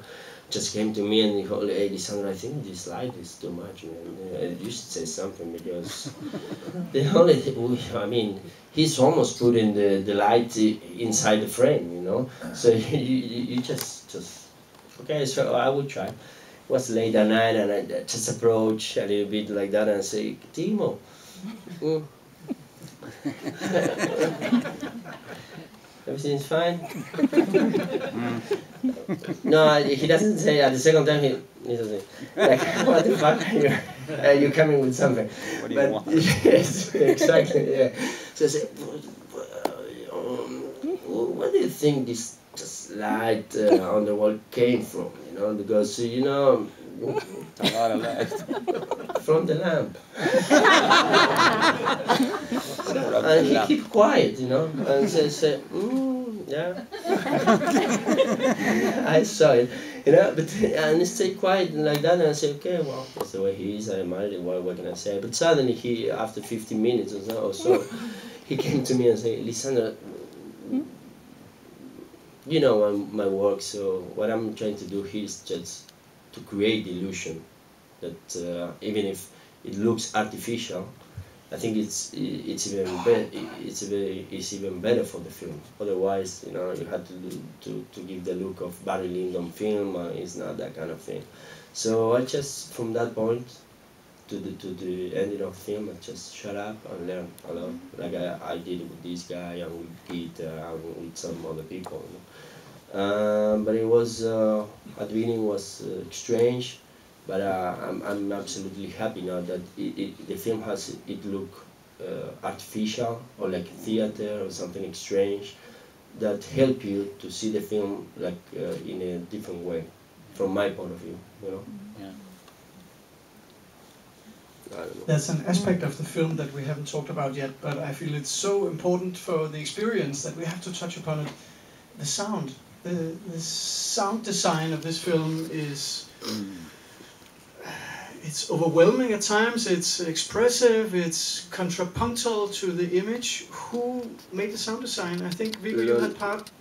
just came to me and he told, hey, Lisandro, I think this light is too much, man. Uh, you should say something because the only, thing, I mean, he's almost putting the, the light inside the frame, you know? So you, you, you just, just, okay, so I would try. It was late at night and I just approach a little bit like that and say, Timo, mm, Everything's fine. no, he doesn't say. At the second time, he, he doesn't. Like, what the fuck are you? Are you coming with something? What do you but, want? Yes, exactly. Yeah. So I say, um, where do you think this, this light uh, on the wall came from? You know, because you know a lot of light. From the lamp. and he keep quiet, you know, and say, say mm, yeah. I saw it, you know, but and he stay quiet like that, and I say, okay, well, that's the way he is. I admire it. What, what can I say? But suddenly, he after 15 minutes or so, or so he came to me and said, Lisandro, you know my, my work, so what I'm trying to do here is just to create the illusion that uh, even if it looks artificial, I think it's it's even better. It's very it's even better for the film. Otherwise, you know, you had to do, to to give the look of Barry Lyndon film. Uh, it's not that kind of thing. So I just from that point to the to the ending of film, I just shut up and learn a lot, like I, I did with this guy and with Pete uh, and with some other people. You know. Um, but it was uh, at the beginning was uh, strange, but uh, I'm, I'm absolutely happy now that it, it, the film has it look uh, artificial or like theater or something strange that help you to see the film like uh, in a different way from my point of view you know yeah. There's an aspect of the film that we haven't talked about yet, but I feel it's so important for the experience that we have to touch upon it. The sound the, the sound design of this film is it's overwhelming at times it's expressive it's contrapuntal to the image. Who made the sound design? I think Viggo, you had part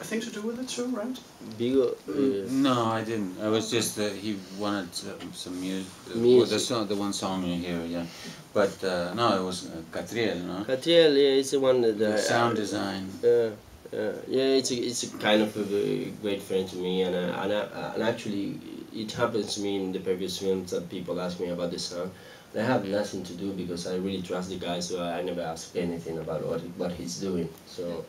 a thing to do with it too right? Viggo uh, no i didn't. I was just that uh, he wanted some music, uh, music. the, song, the one song you hear yeah. But uh, no it was uh, Catriel no? Catriel yeah it's the one that the sound design uh, yeah, it's a, it's a kind of a great friend to me, and uh, and, uh, and actually, it happens to me in the previous films that people ask me about the sound. And I have nothing to do because I really trust the guy, so I never ask anything about what what he's doing. So,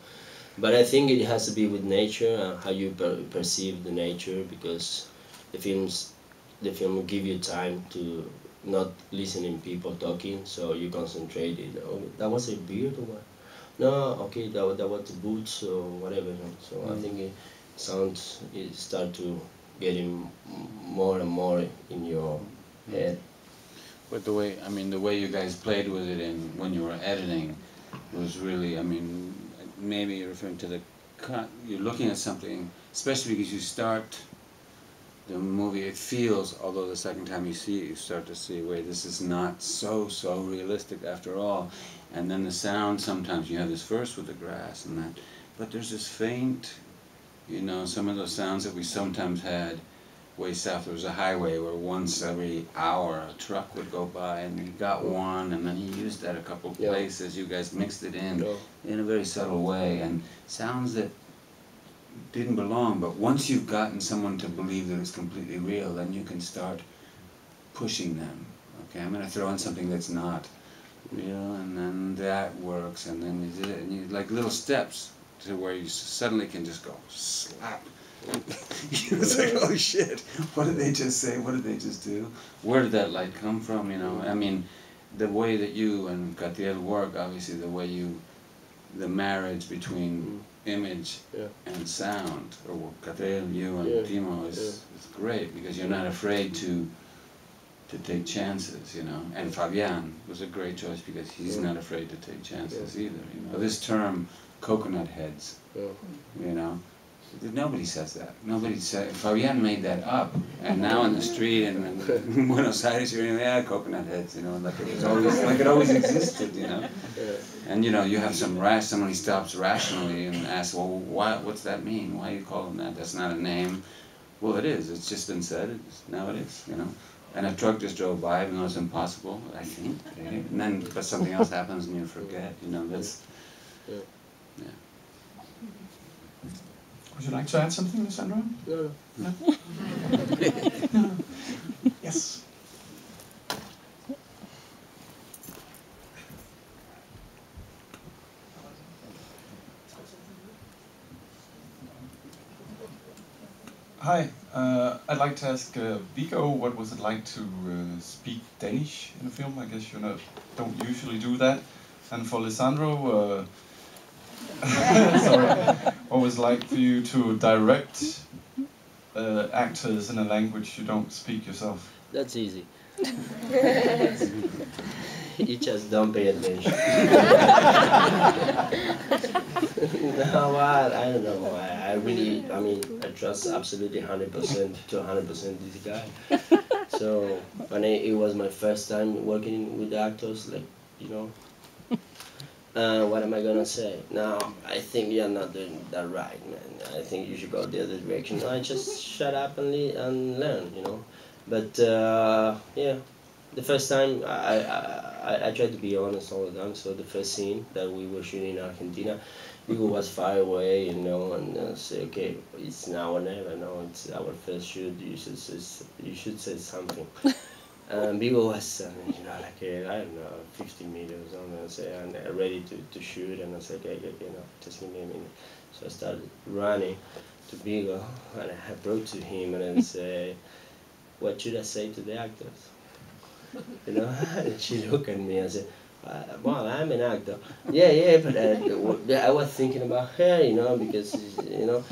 but I think it has to be with nature and how you per perceive the nature because the films the film will give you time to not listening people talking, so you concentrate. It. Oh, that was a beautiful what? No, okay, that, that was the boots or whatever. So I Mm. think it sounds it start to getting more and more in your head. But the way, I mean, the way you guys played with it and when you were editing was really, I mean, maybe you're referring to the cut. You're looking at something, especially because you start the movie. It feels, although the second time you see it, you start to see, wait, this is not so so realistic after all. And then the sound. Sometimes you have this first with the grass and that, but there's this faint, you know, some of those sounds that we sometimes had way south. There was a highway where once every hour a truck would go by and he got one and then he used that a couple Yeah. places. You guys mixed it in in a very subtle way. And sounds that didn't belong but once you've gotten someone to believe that it's completely real then you can start pushing them. Okay? I'm going to throw in something that's not real and then that works and then you did it and you like little steps to where you suddenly can just go slap it's like, oh shit, what did they just say? What did they just do? Where did that light come from? You know, I mean, the way that you and Catriel work, obviously, the way you, the marriage between mm-hmm. image Yeah. and sound, or Catriel, you and Yeah, Timo is, is great because you're not afraid to to take chances, you know. And Fabian was a great choice because he's Yeah. not afraid to take chances Yeah. either. You know, this term, coconut heads, Yeah. you know. Nobody says that. Nobody said. Fabian made that up, and now in the street in, in Buenos Aires, you're hearing, yeah, coconut heads, you know, like it always, like it always existed, you know. And you know, you have some rash. Somebody stops rationally and asks, well, why? What's that mean? Why you call them that? That's not a name. Well, it is. It's just been said. It's, now it is, you know. And a truck just drove by, even though it's impossible. I think. eh? And then, but something else happens, and you forget. You know, that's. Yeah. Yeah. Would you like to add something, Lisandro? No, No? yes. Hi, uh, I'd like to ask uh, Viggo, what was it like to uh, speak Danish in a film? I guess you not, don't usually do that. And for Lisandro, uh, sorry, what was it like for you to direct uh, actors in a language you don't speak yourself? That's easy. you just don't pay attention. no, well, I don't know. I, I really, I mean, I trust absolutely 100% to 100% this guy. So, when I, it was my first time working with actors, like, you know, uh, what am I gonna say? No, I think you're not doing that right, man. I think you should go the other direction. I just shut up and, and learn, you know. But uh, yeah, the first time I, I, I, tried to be honest all the time. So the first scene that we were shooting in Argentina, Hugo was far away, you know, and uh, say, okay, it's now or never. No, it's our first shoot. You should say, you should say something. And Viggo was, uh, you know, like uh, I don't know, 50 meters on, and say, and uh, ready to, to shoot. And I said, okay, okay, you know, just give me a minute. So I started running to Viggo, and I approached to him and I say, what should I say to the actors? You know, and she looked at me and said, uh, well, I'm an actor. Yeah, yeah, but I, w- I was thinking about her, you know, because, you know,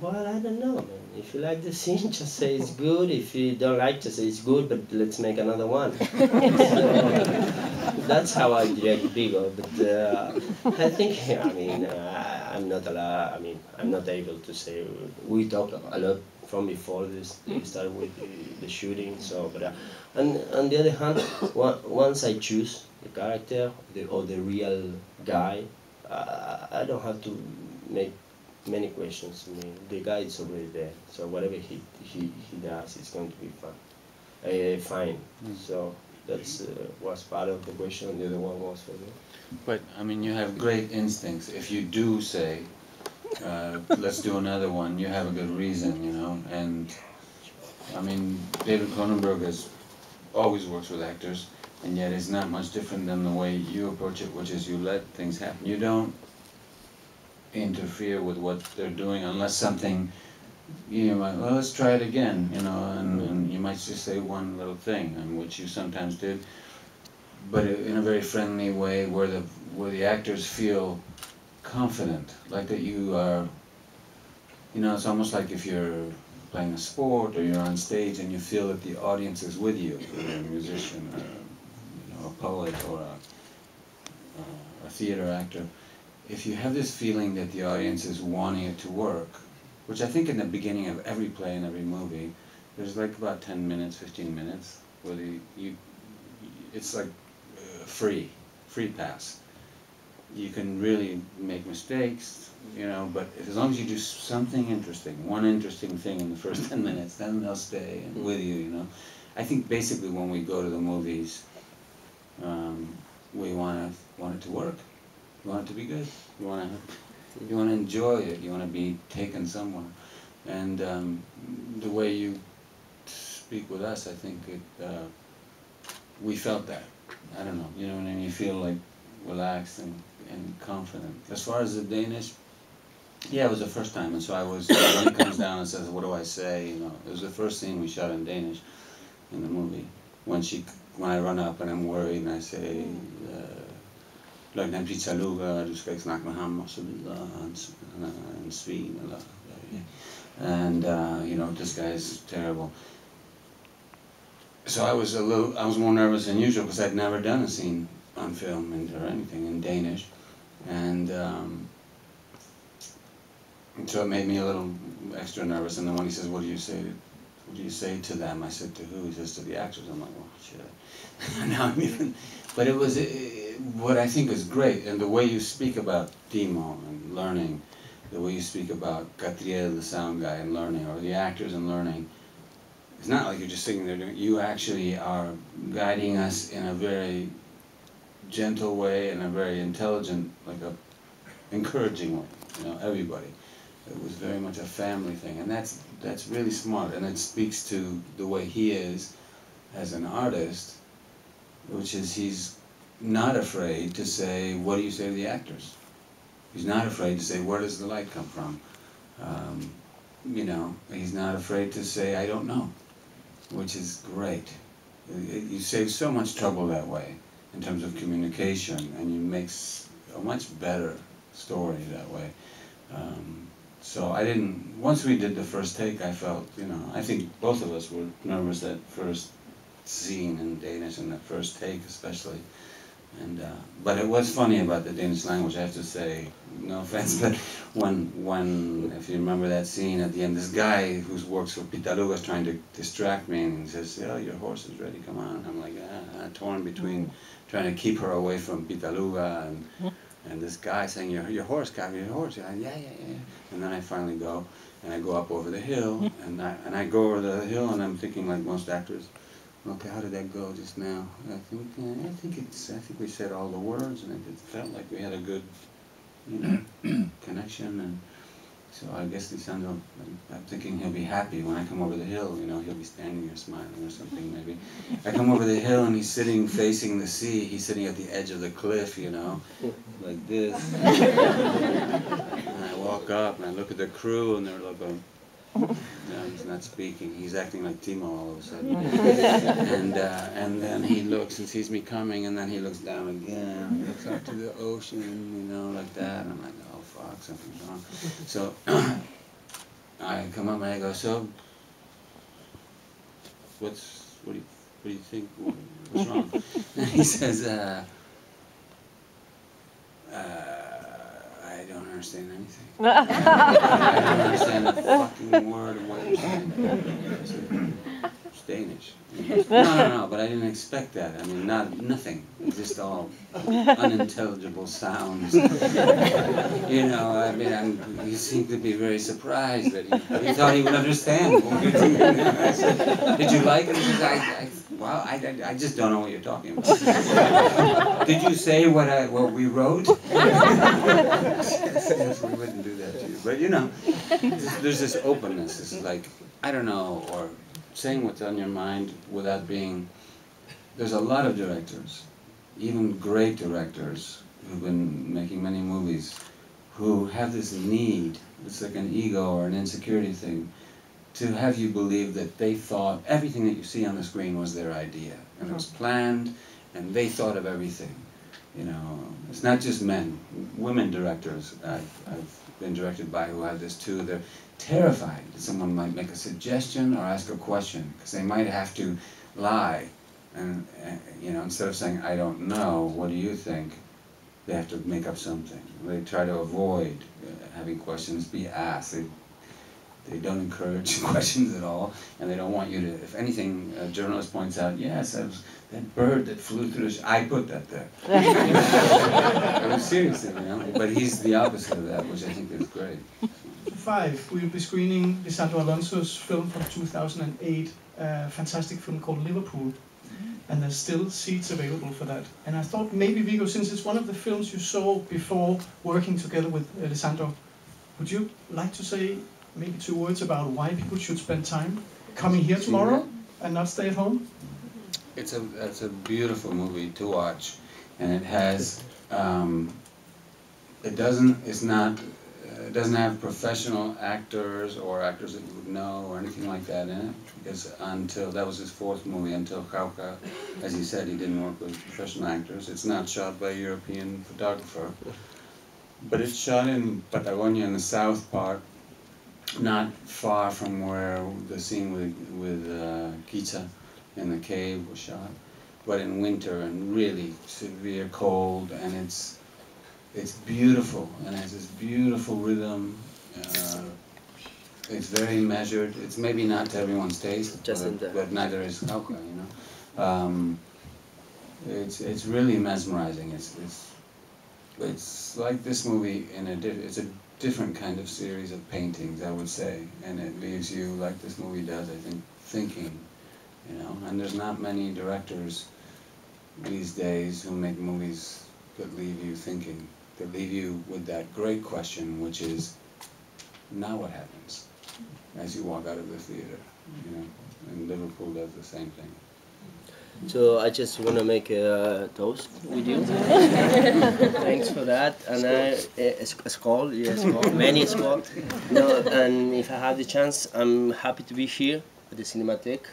well, I don't know, man. If you like the scene, just say it's good. If you don't like, just say it's good, but let's make another one. so, that's how I direct Viggo. But uh, I think, I mean, uh, I'm not allowed, I mean, I'm not able to say, we talk a lot from before this we start with the, the shooting. So, but uh, and on the other hand, once I choose the character the, or the real guy, uh, I don't have to make many questions. I mean, the guy is already there. So whatever he he, he does, it's going to be fun. Uh, fine. So that's uh, was part of the question. The other one was for me. But I mean, you have great instincts. If you do say, uh, "Let's do another one," you have a good reason, you know. And I mean, David Cronenberg has always works with actors, and yet it's not much different than the way you approach it, which is you let things happen. You don't interfere with what they're doing unless something you might, well, let's try it again, you know, and, and you might just say one little thing, and which you sometimes did, but in a very friendly way where the, where the actors feel confident, like that you are, you know, it's almost like if you're playing a sport or you're on stage and you feel that the audience is with you, you're a musician or you know, a poet or a, a theater actor, if you have this feeling that the audience is wanting it to work, which I think in the beginning of every play and every movie, there's like about 10 minutes, 15 minutes, where the, you, it's like uh, free, free pass. You can really make mistakes, you know, but as long as you do something interesting, one interesting thing in the first 10 minutes, then they'll stay with you, you know. I think basically when we go to the movies, um, we want to want it to work. You want it to be good. You want to you want to enjoy it. You want to be taken somewhere. And um, the way you speak with us, I think it, uh, we felt that. I don't know. You know what I mean? You feel like relaxed and, and confident. As far as the Danish, yeah, it was the first time, and so I was. when he comes down and says, "What do I say?" You know, it was the first scene we shot in Danish in the movie. When she, when I run up and I'm worried and I say. Uh, løjtnant Pitaluga, du skal ikke snakke med ham, og så videre, han er svin, eller, and, uh, you know, this guy is terrible. So I was a little, I was more nervous than usual because I'd never done a scene on film and, or anything in Danish, and um, so it made me a little extra nervous. And then when he says, "What do you say? To, what do you say to them?" I said, "To who?" He says, "To the actors." I'm like, "Well, shit." now I'm even, but it was. It, what I think is great, and the way you speak about Timo and learning, the way you speak about Catriel, the sound guy, and learning, or the actors and learning, it's not like you're just sitting there doing. You actually are guiding us in a very gentle way, and a very intelligent, like a encouraging way. You know, everybody. It was very much a family thing, and that's that's really smart, and it speaks to the way he is as an artist, which is he's not afraid to say, what do you say to the actors? He's not afraid to say, where does the light come from? Um, you know, he's not afraid to say, I don't know, which is great. You save so much trouble that way in terms of communication, and you make a much better story that way. Um, so I didn't, once we did the first take, I felt, you know, I think both of us were nervous that first scene in Danish and that first take especially. And uh, but it was funny about the Danish language. I have to say, no offense, but when when if you remember that scene at the end, this guy who works for Pitaluga is trying to distract me, and he says, "Oh, your horse is ready. Come on." I'm like, ah, torn between trying to keep her away from Pitaluga and and this guy saying, "Your your horse, Cavi, your horse." Yeah, yeah, yeah, yeah. And then I finally go and I go up over the hill, and I and I go over the hill, and I'm thinking like most actors Okay, how did that go just now? I think uh, I think it's I think we said all the words, and it felt like we had a good, you know, connection. And so I guess Lisandro, I'm, thinking he'll be happy when I come over the hill. You know, he'll be standing there smiling or something maybe. I come over the hill and he's sitting facing the sea. He's sitting at the edge of the cliff, you know, like this. and I walk up and I look at the crew, and they're like. Going, no, he's not speaking. He's acting like Timo all of a sudden. and uh, and then he looks and sees me coming, and then he looks down again. Looks out to the ocean, you know, like that. And I'm like, fuck, something's wrong. So I come up and I go, so what's what do you what do you think? What's wrong? and he says, uh, uh, I don't understand anything. I don't understand a fucking word of what you're saying. Danish. No, no, no, but I didn't expect that. I mean, not nothing. Just all unintelligible sounds. you know, I mean, I'm, he seemed to be very surprised that he, he thought he would understand said, Did you like it? I, I well, I, I, just don't know what you're talking about. Did you say what I what we wrote? yes, we wouldn't do that to you. But you know, there's this openness. It's like I don't know, or saying what's on your mind without being. There's a lot of directors, even great directors, who've been making many movies, who have this need, it's like an ego or an insecurity thing, to have you believe that they thought everything that you see on the screen was their idea. And it was mm-hmm. planned, and they thought of everything. You know, it's not just men. Women directors I've, I've been directed by who have this too. They're terrified that someone might make a suggestion or ask a question, because they might have to lie. And, you know, instead of saying, I don't know, what do you think? They have to make up something. They try to avoid uh, having questions be asked. They, they don't encourage questions at all, and they don't want you to. If anything, a journalist points out, yes, that, was, that bird that flew through the. I put that there. I mean, seriously, you know. But he's the opposite of that, which I think is great. Five, we will be screening Lisandro Alonso's film from 2008, a fantastic film called Liverpool. And there's still seats available for that. And I thought maybe Viggo, since it's one of the films you saw before working together with uh, Lisandro, would you like to say maybe two words about why people should spend time coming here tomorrow and not stay at home? It's a it's a beautiful movie to watch, and it has um, it doesn't it's not uh, it doesn't have professional actors or actors that you would know or anything like that in it because until that was his fourth movie until Jauja, as he said he didn't work with professional actors. It's not shot by a European photographer, but it's shot in Patagonia in the south part not far from where the scene with with uh, Ghita in the cave was shot, but in winter and really severe cold, and it's it's beautiful and it has this beautiful rhythm. Uh, it's very measured. It's maybe not to everyone's taste, Just but, but neither is Jauja, you know. Um, it's it's really mesmerizing. It's it's it's like this movie in a it's a different kind of series of paintings, I would say, and it leaves you like this movie does. I think thinking, you know. And there's not many directors these days who make movies that leave you thinking, that leave you with that great question, which is, now what happens as you walk out of the theater, you know. And Liverpool does the same thing. So I just want to make a toast with you. Thanks for that. And I, a, a skull, yes, skull, many skull. No, and if I have the chance, I'm happy to be here at the Cinematheque.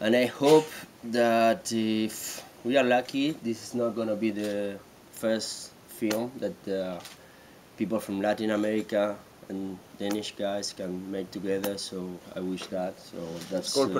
And I hope that if we are lucky, this is not going to be the first film that uh, people from Latin America and Danish guys can make together. So I wish that. So that's. Skål på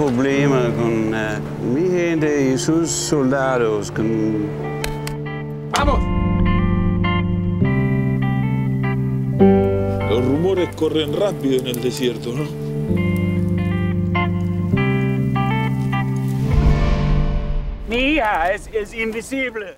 pequeño problema con eh, mi gente y sus soldados. Con... ¡Vamos! Los rumores corren rápido en el desierto, ¿no? Mi hija es, es invisible.